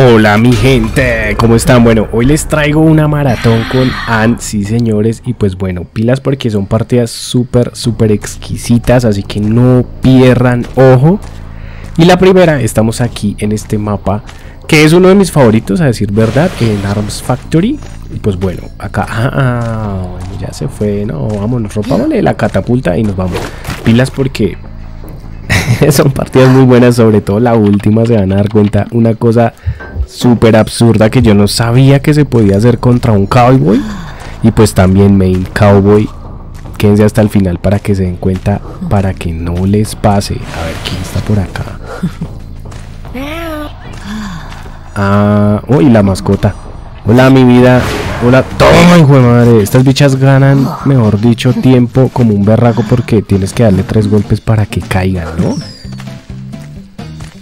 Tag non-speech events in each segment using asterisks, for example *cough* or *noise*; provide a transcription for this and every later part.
Hola mi gente, ¿cómo están? Bueno, hoy les traigo una maratón con Ann, sí señores, y pues bueno, pilas porque son partidas súper, súper exquisitas, así que no pierdan ojo. Y la primera, estamos aquí en este mapa, que es uno de mis favoritos, a decir verdad, en Arms Factory. Y pues bueno, acá, ah, bueno, ya se fue, no, vámonos, rompámosle la catapulta y nos vamos. Pilas porque *laughs* son partidas muy buenas, sobre todo la última se van a dar cuenta una cosa súper absurda que yo no sabía que se podía hacer contra un cowboy. Y pues también main cowboy. Quédense hasta el final para que se den cuenta, para que no les pase. A ver, ¿quién está por acá? *laughs* Ah, uy, la mascota. Hola, mi vida. Hola, toma, hijo de madre. Estas bichas ganan, mejor dicho, tiempo como un berraco porque tienes que darle tres golpes para que caigan, ¿no?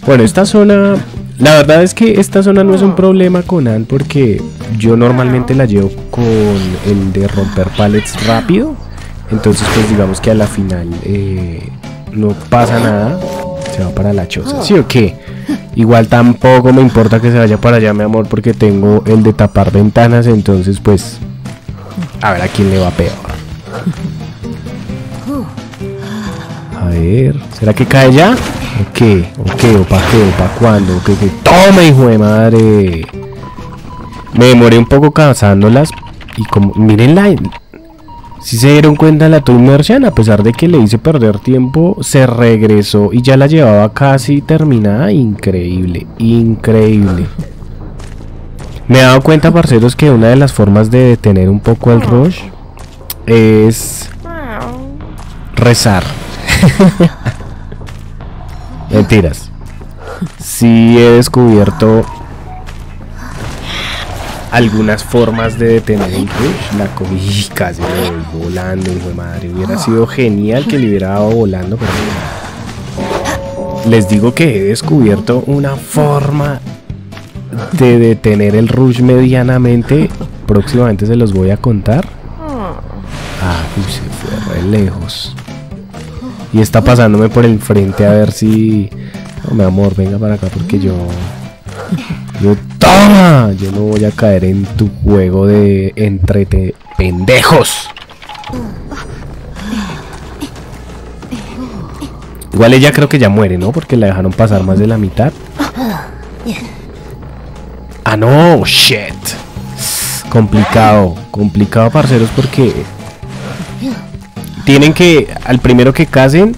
Bueno, esta zona la verdad es que esta zona no es un problema con Ann porque yo normalmente la llevo con el de romper pallets rápido. Entonces pues digamos que a la final eh, no pasa nada. Se va para la choza. ¿Sí o qué? Igual tampoco me importa que se vaya para allá mi amor porque tengo el de tapar ventanas. Entonces pues a ver a quién le va peor. A ver, ¿será que cae ya? ¿O qué? ¿O qué? ¿O pa' qué? ¿O pa' cuándo? ¿O qué? qué? ¡Toma, hijo de madre! Me demoré un poco cazándolas. Y como, mirenla. Si se dieron cuenta la Toy Merchant, a pesar de que le hice perder tiempo, se regresó y ya la llevaba casi terminada. Increíble, increíble. Me he dado cuenta, parceros, que una de las formas de detener un poco el rush es rezar. *laughs* Mentiras. Sí he descubierto algunas formas de detener el rush. La cogí casi me voy volando, hijo de madre. Hubiera sido genial que le hubiera dado volando, pero les digo que he descubierto una forma de detener el rush medianamente. Próximamente se los voy a contar. Ah, uy, se fue re lejos. Y está pasándome por el frente a ver si... No, mi amor, venga para acá porque yo... Yo... ¡Toma! Yo no voy a caer en tu juego de entrete... ¡Pendejos! Igual ella creo que ya muere, ¿no? Porque la dejaron pasar más de la mitad. Ah, no, shit. Complicado, complicado, parceros, porque tienen que, al primero que casen,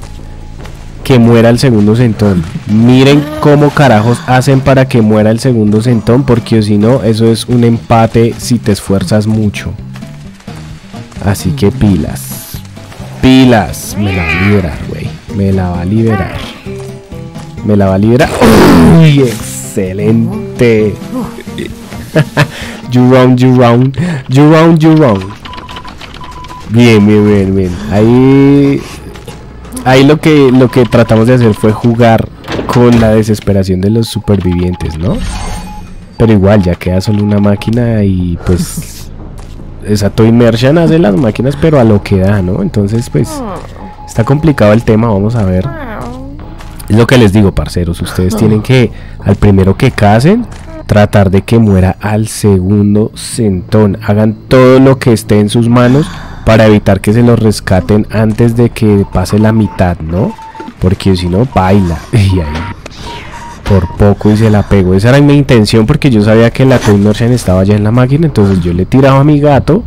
que muera el segundo centón. Miren cómo carajos hacen para que muera el segundo centón, porque si no, eso es un empate si te esfuerzas mucho. Así que pilas. Pilas. Me la va a liberar, güey. Me la va a liberar. Me la va a liberar. ¡Uy! Excelente. *laughs* you round, you round. You round, you round. Bien, bien, bien, bien. Ahí, ahí lo que lo que tratamos de hacer fue jugar con la desesperación de los supervivientes, ¿no? Pero igual ya queda solo una máquina y pues esa Toy Merchant hace las máquinas, pero a lo que da, ¿no? Entonces, pues está complicado el tema. Vamos a ver. Es lo que les digo, parceros. Ustedes tienen que al primero que casen tratar de que muera al segundo centón. Hagan todo lo que esté en sus manos para evitar que se los rescaten antes de que pase la mitad, ¿no? Porque si no, baila. *laughs* Y ahí, por poco y se la pegó. Esa era mi intención porque yo sabía que la Toy Merchant estaba ya en la máquina. Entonces yo le tiraba a mi gato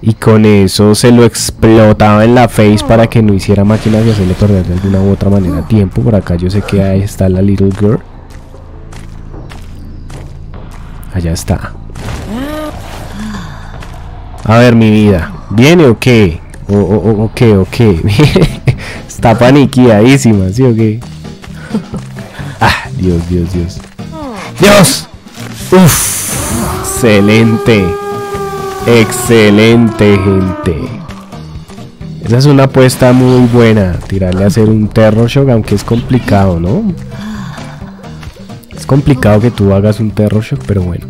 y con eso se lo explotaba en la face para que no hiciera máquinas y hacerle perder de alguna u otra manera tiempo. Por acá yo sé que ahí está la Little Girl. Allá está. A ver, mi vida. ¿Viene o qué? ¿O, o, o qué? ¿O qué? *laughs* Está paniqueadísima, ¿sí o qué? *laughs* Ah, Dios, Dios, Dios. ¡Dios! ¡Uf! Excelente. Excelente, gente. Esa es una apuesta muy buena. Tirarle a hacer un Terror Shock, aunque es complicado, ¿no? Es complicado que tú hagas un Terror Shock, pero bueno.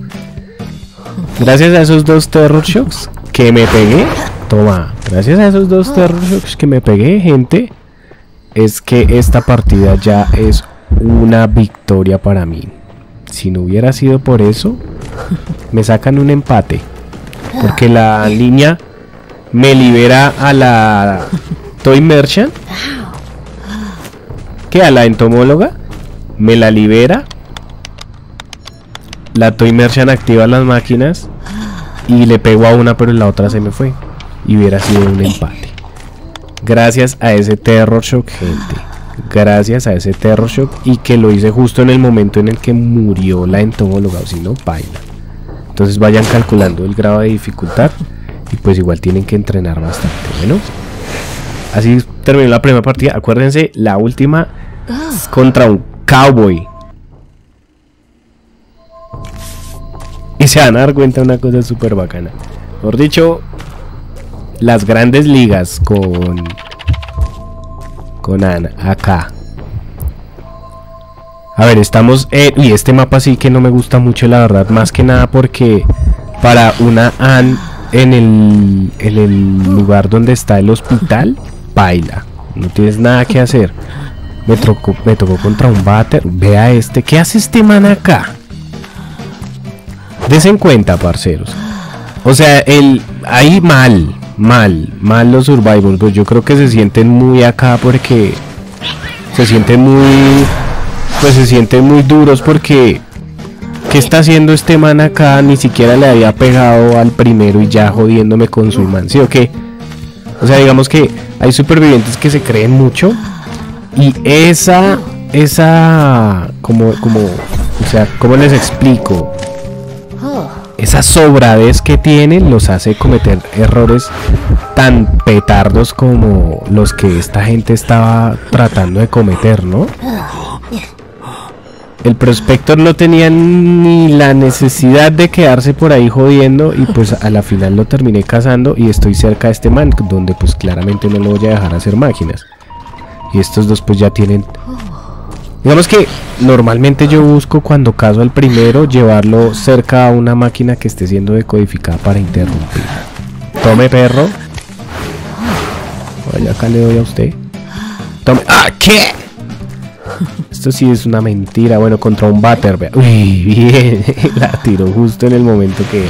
Gracias a esos dos Terror Shocks que me pegué. Toma, gracias a esos dos Terror Shocks que me pegué, gente. Es que esta partida ya es una victoria para mí. si no hubiera sido por eso, *laughs* me sacan un empate. Porque la línea me libera a la Toy Merchant. Que a la entomóloga me la libera. La Toy Merchant activa las máquinas y le pego a una, pero la otra se me fue. Y hubiera sido un empate. Gracias a ese Terror Shock, gente. Gracias a ese Terror Shock y que lo hice justo en el momento en el que murió la entomóloga, o si no, baila. Entonces vayan calculando el grado de dificultad y pues igual tienen que entrenar bastante. Bueno, así terminó la primera partida. Acuérdense, la última contra un cowboy. Y se van a dar cuenta una cosa súper bacana. Por dicho, las grandes ligas con con Ana acá. A ver, estamos... y este mapa sí que no me gusta mucho, la verdad. Más que nada porque para una An en el, en el lugar donde está el hospital, baila. No tienes nada que hacer. Me tocó, me tocó contra un bater. Vea este. ¿Qué hace este man acá? Des en cuenta, parceros. O sea, el ahí mal, mal, mal los survivors. Pues yo creo que se sienten muy acá porque se sienten muy, pues se sienten muy duros porque ¿qué está haciendo este man acá? Ni siquiera le había pegado al primero y ya jodiéndome con su man, ¿sí o qué? O sea, digamos que hay supervivientes que se creen mucho y esa, esa, como, como, o sea, ¿cómo les explico? Esa sobradez que tienen los hace cometer errores tan petardos como los que esta gente estaba tratando de cometer, ¿no? El prospector no tenía ni la necesidad de quedarse por ahí jodiendo y pues a la final lo terminé cazando y estoy cerca de este man donde pues claramente no lo voy a dejar hacer máquinas. Y estos dos pues ya tienen Digamos que normalmente yo busco cuando caso al primero llevarlo cerca a una máquina que esté siendo decodificada para interrumpir. Tome perro. Acá le doy a usted. Tome. ¡Ah! ¿Qué? Esto sí es una mentira. Bueno, contra un batter. Uy, bien. *laughs* La tiró justo en el momento que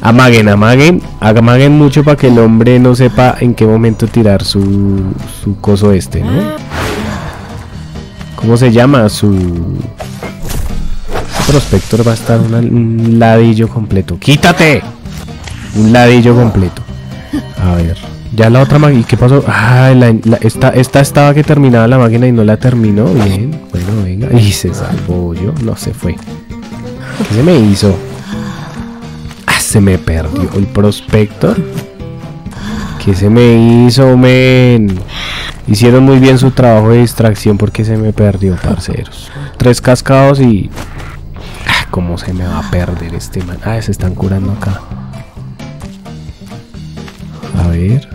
Amaguen, amaguen. Amaguen mucho para que el hombre no sepa en qué momento tirar su, su coso este, ¿no? ¿Cómo se llama? Su... prospector va a estar un ladillo completo. ¡Quítate! Un ladillo completo. A ver. Ya la otra máquina. ¿Y qué pasó? Ah, esta, esta estaba que terminaba la máquina y no la terminó. Bien. Bueno, venga. Y se salvó yo. No se fue. ¿Qué se me hizo? Ah, se me perdió el prospector. ¿Qué se me hizo, men? Hicieron muy bien su trabajo de distracción porque se me perdió, parceros. Tres cascados y... Ah, ¿Cómo se me va a perder este man? Ah, se están curando acá. A ver.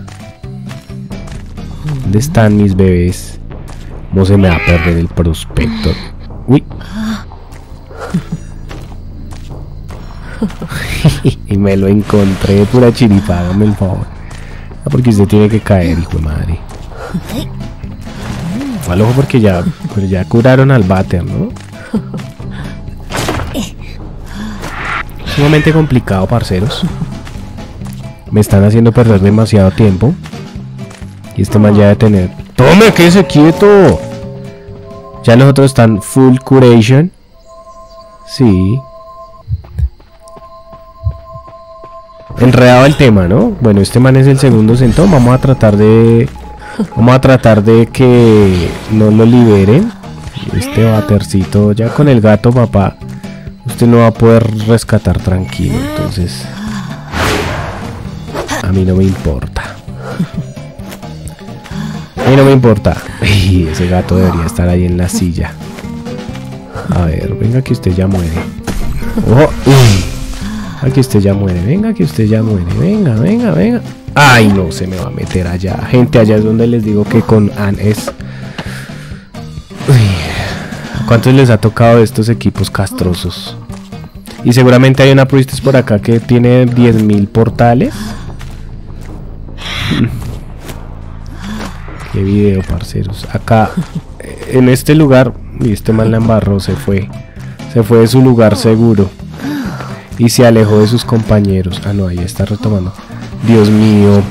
¿Dónde están mis bebés? ¿Cómo se me va a perder el prospecto? Uy. *laughs* y me lo encontré pura chiripa, dame el favor. Ah, porque usted tiene que caer, hijo de madre. *laughs* Al ojo porque ya, pues ya curaron al bater, ¿no? *laughs* Sumamente complicado, parceros. Me están haciendo perder demasiado tiempo. Y este man ya debe tener... ¡Tome, quédese quieto! Ya los otros están full curation. Sí. Enredado el tema, ¿no? Bueno, este man es el segundo sentón. Vamos a tratar de Vamos a tratar de que no lo liberen. Este batercito, ya con el gato, papá, usted no va a poder rescatar tranquilo. Entonces, a mí no me importa. A mí no me importa. ese gato debería estar ahí en la silla. A ver, venga que usted ya muere. Oh, Aquí usted ya muere. Venga que usted ya muere. Venga, venga, venga. Ay, no, se me va a meter allá. Gente, allá es donde les digo que con Ann es... ¿Cuántos les ha tocado de estos equipos castrosos? Y seguramente hay una Priestess por acá que tiene 10.000 portales. Qué video, parceros. Acá, en este lugar, y este mal la embarró, se fue. Se fue de su lugar seguro. Y se alejó de sus compañeros. Ah, no, ahí está retomando. Dios mío.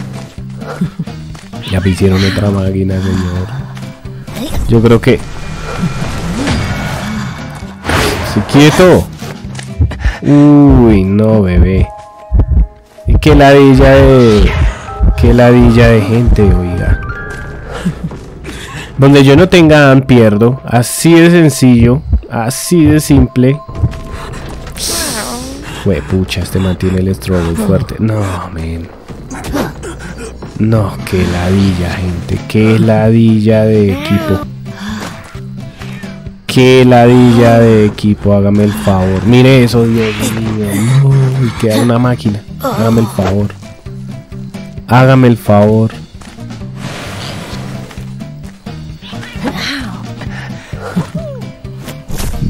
Ya me hicieron otra máquina, señor. Yo creo que... ¡Sí, quieto! Uy, no, bebé. Qué ladilla de... Qué ladilla de gente, oiga. Donde yo no tenga AM pierdo. Así de sencillo. Así de simple. Fue pucha, este mantiene el struggle fuerte. No, men. No, qué ladilla, gente. Qué ladilla de equipo. Qué ladilla de equipo, hágame el favor. Mire eso, Dios mío. No, y queda una máquina. Hágame el favor. Hágame el favor.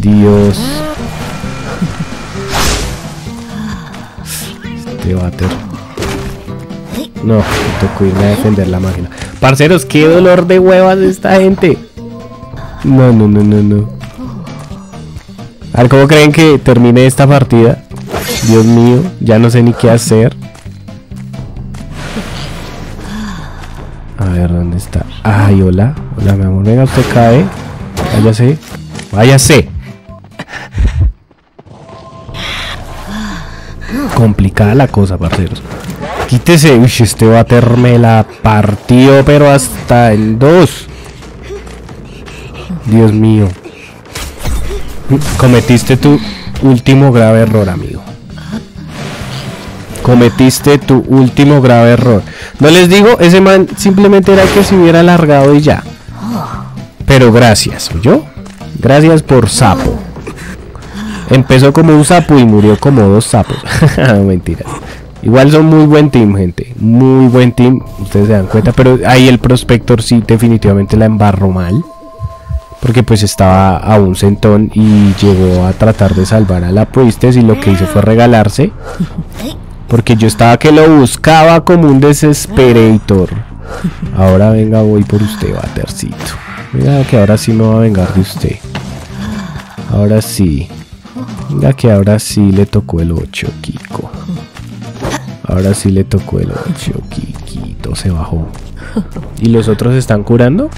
Dios. Este váter. No, me tocó irme a defender la máquina. Parceros, qué dolor de huevas esta gente. No, no, no, no, no. A ver, ¿cómo creen que termine esta partida? Dios mío, ya no sé ni qué hacer. A ver, ¿dónde está? Ay, hola. Hola, mi amor. Venga, usted cae. Váyase. Váyase. Complicada la cosa, parceros. Quítese. Uy, este váter me la partió, pero hasta en dos. Dios mío. Cometiste tu último grave error, amigo. Cometiste tu último grave error. No les digo, ese man simplemente era que se hubiera alargado y ya. Pero gracias, ¿yo? Gracias por sapo. Empezó como un sapo y murió como dos sapos. *laughs* Mentira. Igual son muy buen team, gente. Muy buen team. Ustedes se dan cuenta. Pero ahí el prospector sí definitivamente la embarró mal. Porque pues estaba a un centón y llegó a tratar de salvar a la Priestess y lo que hizo fue regalarse. Porque yo estaba que lo buscaba como un desesperator. Ahora venga, voy por usted, Batercito. Venga, que ahora sí me va a vengar de usted. Ahora sí. Venga, que ahora sí le tocó el 8, Kiko. Ahora sí le tocó el 8, Kikito. Se bajó. *laughs* ¿Y los otros están curando?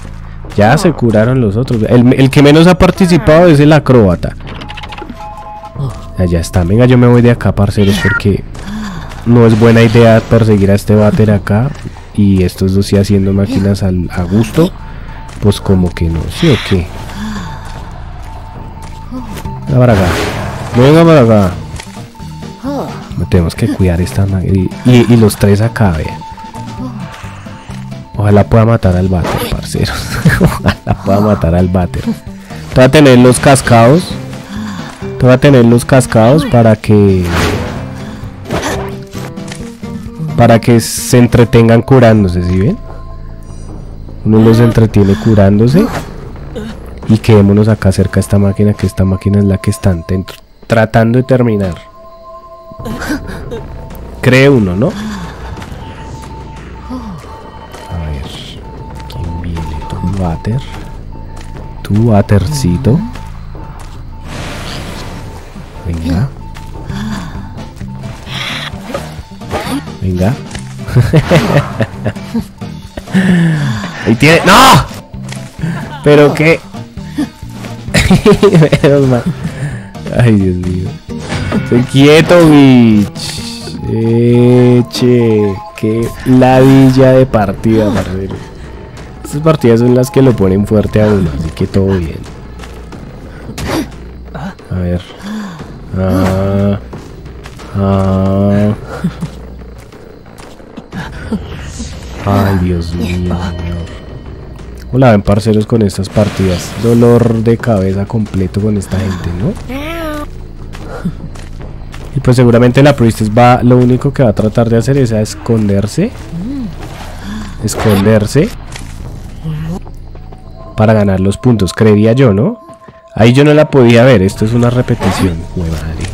Ya se curaron los otros. El, el que menos ha participado es el acróbata. Allá está. Venga, yo me voy de acá, parceros, porque no es buena idea perseguir a este váter acá. Y estos dos sí haciendo máquinas al, a gusto. Pues como que no. ¿Sí o qué? Venga para acá. Venga para acá. Tenemos que cuidar esta. Y, y, los tres acá, vean. Ojalá pueda matar al váter, parceros. *laughs* Ojalá pueda matar al váter. Te a tener los cascados. Te a tener los cascados para que... Para que se entretengan curándose, ¿sí ven? Uno los entretiene curándose. Y quedémonos acá cerca de esta máquina, que esta máquina es la que están tratando de terminar. Cree uno, ¿no? Tu water. Tu watercito. Venga. Venga. *laughs* Ahí tiene. ¡No! Pero qué. *laughs* Menos mal. Ay, Dios mío. Estoy quieto, bitch. Eche. Qué ladilla de partida, parcero. Estas partidas son las que lo ponen fuerte a uno, así que todo bien. A ver. Ah. Ah. Ay, Dios mío. Hola, ven parceros con estas partidas. Dolor de cabeza completo con esta gente, ¿no? Pues seguramente la Priestess va, lo único que va a tratar de hacer es a esconderse. Esconderse. Para ganar los puntos, creería yo, ¿no? Ahí yo no la podía ver, esto es una repetición, madre.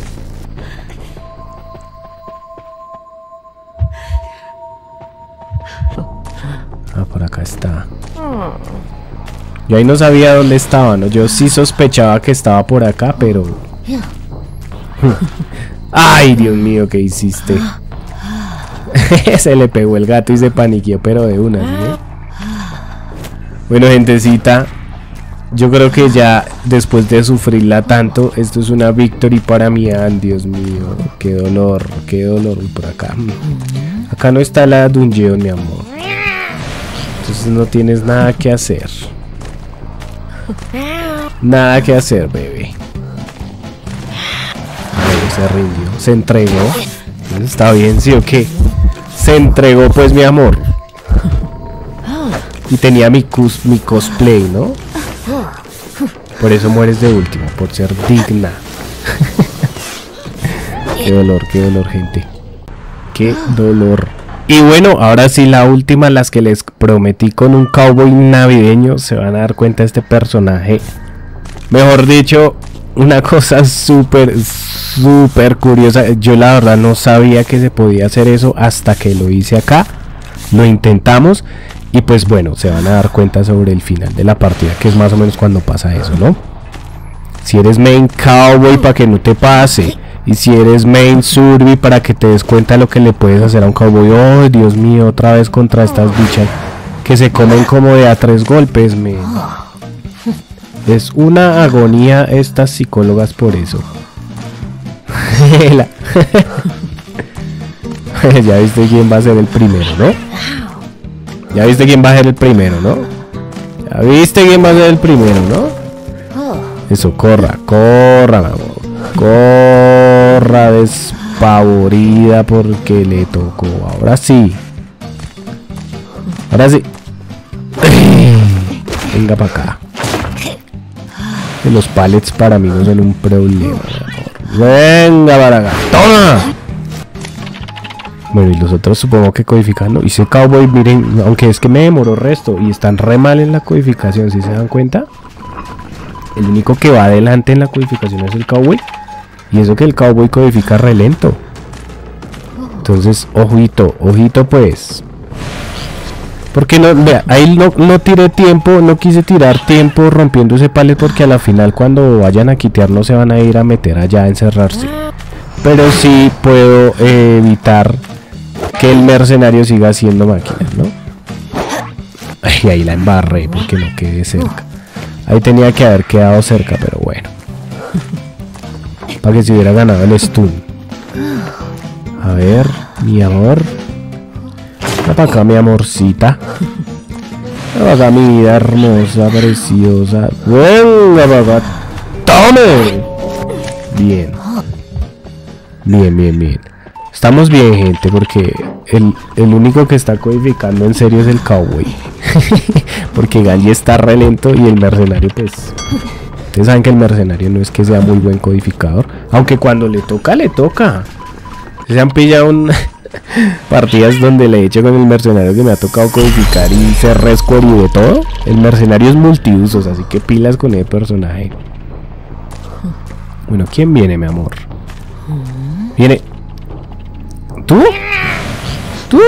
Ah, por acá está. Yo ahí no sabía dónde estaba, ¿no? Yo sí sospechaba que estaba por acá, pero *laughs* Ay, Dios mío, ¿qué hiciste? *laughs* se le pegó el gato y se paniqueó, pero de una, ¿sí? Bueno, gentecita, yo creo que ya después de sufrirla tanto, esto es una victory para mí. Dios mío, qué dolor, qué dolor por acá. Acá no está la dungeon, mi amor. Entonces no tienes nada que hacer. Nada que hacer, bebé. Se rindió, se entregó. Está bien, ¿sí o qué? Se entregó pues mi amor. Y tenía mi, mi cosplay, ¿no? Por eso mueres de último, por ser digna. *laughs* qué dolor, qué dolor, gente. Qué dolor. Y bueno, ahora sí la última, las que les prometí con un cowboy navideño, se van a dar cuenta de este personaje. Mejor dicho, una cosa súper, súper curiosa. Yo la verdad no sabía que se podía hacer eso hasta que lo hice acá. Lo intentamos y pues bueno, se van a dar cuenta sobre el final de la partida, que es más o menos cuando pasa eso, ¿no? Si eres main cowboy para que no te pase. Y si eres main survey para que te des cuenta de lo que le puedes hacer a un cowboy. Oh, Dios mío, otra vez contra estas bichas que se comen como de a tres golpes, me. Es una agonía estas psicólogas por eso. *laughs* ya viste quién va a ser el primero, ¿no? Ya viste quién va a ser el primero, ¿no? Ya viste quién va a ser el primero, ¿no? Eso, corra, corra, amor. Corra despavorida porque le tocó. Ahora sí. Ahora sí. Venga para acá. Los pallets para mí no son un problema, Venga para acá. ¡Toma! Bueno, y los otros supongo que codificando. Y ese cowboy, miren, aunque es que me demoró resto y están re mal en la codificación, si se dan cuenta. El único que va adelante en la codificación es el cowboy. Y eso que el cowboy codifica re lento. Entonces, ojito, ojito pues. Porque no, vea, ahí no, no tiré tiempo, no quise tirar tiempo rompiendo ese palet porque a la final cuando vayan a quitear no se van a ir a meter allá a encerrarse. Pero sí puedo evitar que el mercenario siga haciendo máquinas, ¿no? Ay, ahí la embarré porque no quedé cerca. Ahí tenía que haber quedado cerca, pero bueno. Para que se hubiera ganado el stun. A ver, mi amor. Ven acá, mi amorcita. Ven acá, mi vida hermosa, preciosa. Venga acá. ¡Tome! Bien. Bien, bien, bien. Estamos bien, gente, porque el, el único que está codificando en serio es el cowboy. *laughs* Porque Gali está re lento y el mercenario pues... Ustedes saben que el mercenario no es que sea muy buen codificador. Aunque cuando le toca, le toca. Se han pillado un *laughs* partidas donde le he hecho con el mercenario que me ha tocado codificar y ser rescore de todo. El mercenario es multiusos, así que pilas con el personaje. Bueno, ¿quién viene, mi amor? Viene. ¿Tú? ¿Tú?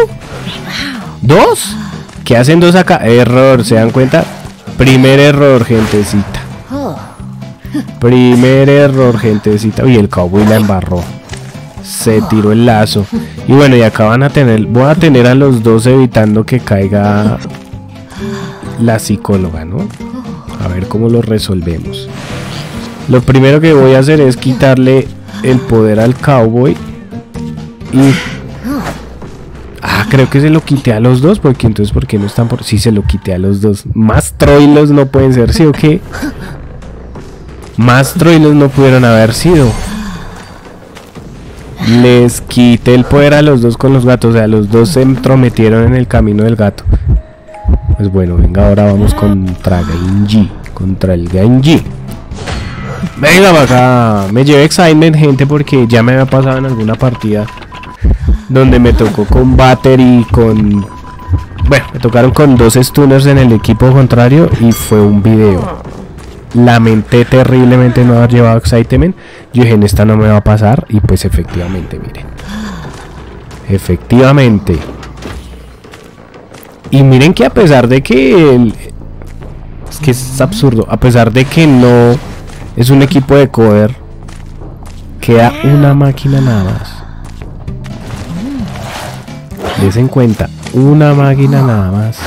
¿Dos? ¿Qué hacen dos acá? Error, ¿se dan cuenta? Primer error, gentecita. Primer error, gentecita. Uy, el cowboy la embarró. Se tiró el lazo. Y bueno, y acá van a tener. Voy a tener a los dos evitando que caiga la psicóloga, ¿no? A ver cómo lo resolvemos. Lo primero que voy a hacer es quitarle el poder al cowboy. Y Ah, creo que se lo quité a los dos, porque entonces, ¿por qué no están por...? Sí, se lo quité a los dos. Más troilos no pueden ser, ¿sí o qué? Más troilos no pudieron haber sido. Les quité el poder a los dos con los gatos, o sea, los dos se entrometieron en el camino del gato. Pues bueno, venga, ahora vamos contra Genji, contra el Genji. Venga para acá, me llevé excitement, gente, porque ya me había pasado en alguna partida donde me tocó con Battery y con... Bueno, me tocaron con dos stunners en el equipo contrario y fue un video. Lamenté terriblemente no haber llevado Excitemen. Yo dije, en esta no me va a pasar y pues efectivamente, miren. Efectivamente. Y miren que a pesar de que... es que es absurdo. A pesar de que no es un equipo de coder Queda una máquina nada más. Des en cuenta, una máquina nada más.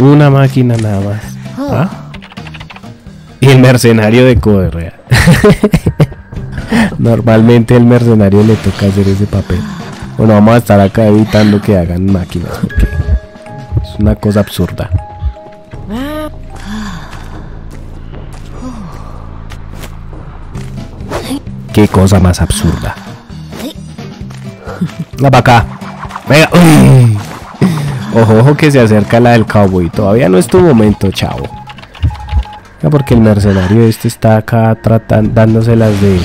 Una máquina nada más. ¿Ah? Y el mercenario de Coderrea. *laughs* Normalmente el mercenario le toca hacer ese papel. Bueno, vamos a estar acá evitando que hagan máquinas. Porque es una cosa absurda. Qué cosa más absurda. La para acá. Venga. Uy. Ojo, ojo que se acerca la del cowboy. Todavía no es tu momento, chavo. Porque el mercenario este está acá tratando, dándoselas de,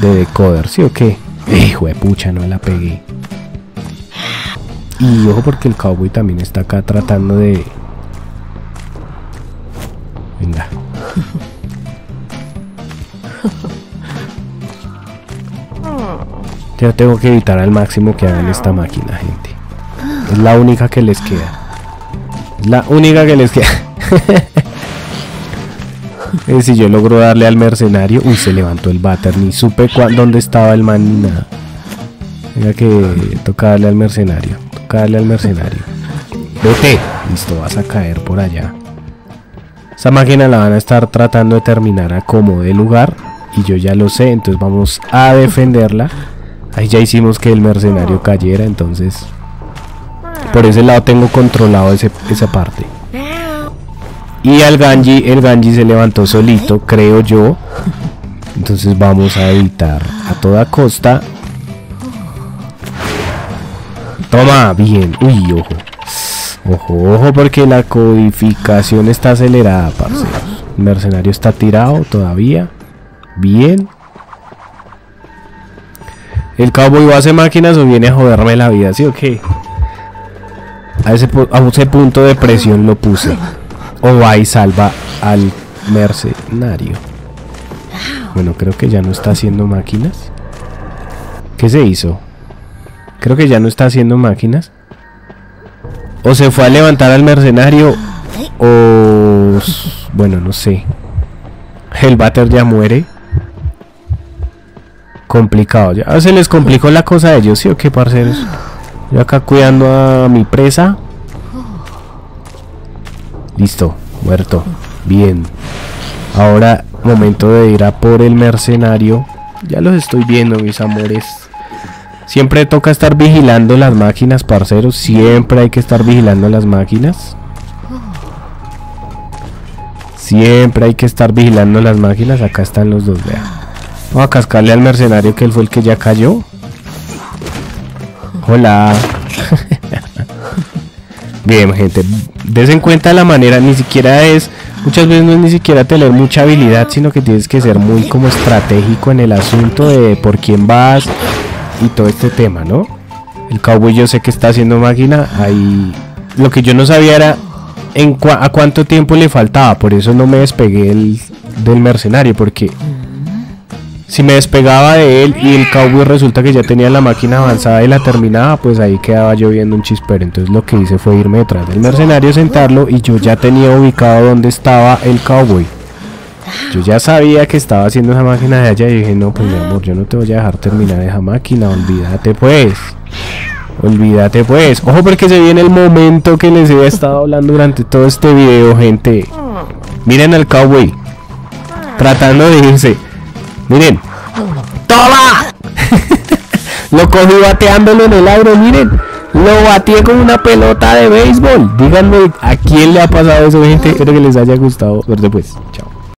de decoder, ¿sí o qué? Hijo de pucha, no la pegué. Y ojo porque el cowboy también está acá tratando de... Venga. *laughs* Ya tengo que evitar al máximo que hagan esta máquina, gente. Es la única que les queda. Es la única que les queda. *laughs* Eh, si yo logro darle al mercenario... Uy, se levantó el batter. Ni supe dónde estaba el man ni nada. Venga que toca darle al mercenario. Toca darle al mercenario. Vete. Listo, vas a caer por allá. Esa máquina la van a estar tratando de terminar a como de lugar. Y yo ya lo sé, entonces vamos a defenderla. Ahí ya hicimos que el mercenario cayera, entonces... Por ese lado tengo controlado esa parte. Y al Ganji, el Ganji se levantó solito, creo yo. Entonces vamos a evitar a toda costa. Toma, bien. Uy, ojo. Ojo, ojo, porque la codificación está acelerada, parceros. El mercenario está tirado todavía. Bien. ¿El cowboy va a hacer máquinas o viene a joderme la vida? ¿Sí o qué? A ese, a ese punto de presión lo puse. O va y salva al mercenario. Bueno, creo que ya no está haciendo máquinas. ¿Qué se hizo? Creo que ya no está haciendo máquinas. O se fue a levantar al mercenario. O... Bueno, no sé. El bater ya muere complicado. Ya se les complicó la cosa a ellos, ¿sí o qué, parceros? Yo acá cuidando a mi presa. Listo, muerto. Bien. Ahora, momento de ir a por el mercenario. Ya los estoy viendo, mis amores. Siempre toca estar vigilando las máquinas, parceros. Siempre hay que estar vigilando las máquinas. Siempre hay que estar vigilando las máquinas. Acá están los dos, vean. Vamos a cascarle al mercenario que él fue el que ya cayó. Hola. *laughs* Bien, gente. Des en cuenta la manera, ni siquiera es. Muchas veces no es ni siquiera tener mucha habilidad, sino que tienes que ser muy como estratégico en el asunto de por quién vas y todo este tema, ¿no? El cowboy yo sé que está haciendo máquina. Ahí. Lo que yo no sabía era en a cuánto tiempo le faltaba. Por eso no me despegué del mercenario, porque si me despegaba de él y el cowboy resulta que ya tenía la máquina avanzada y la terminaba, pues ahí quedaba yo viendo un chispero. Entonces lo que hice fue irme detrás del mercenario, sentarlo y yo ya tenía ubicado dónde estaba el cowboy. Yo ya sabía que estaba haciendo esa máquina de allá y dije, no, pues mi amor, yo no te voy a dejar terminar esa máquina, olvídate pues. Olvídate pues. Ojo porque se viene el momento que les he estado hablando durante todo este video, gente. Miren al cowboy. Tratando de irse. Miren. ¡Toma! *laughs* lo cogí bateándolo en el aire, miren. Lo bateé con una pelota de béisbol. Díganme a quién le ha pasado eso, gente. Espero que les haya gustado. Ver después. Chao.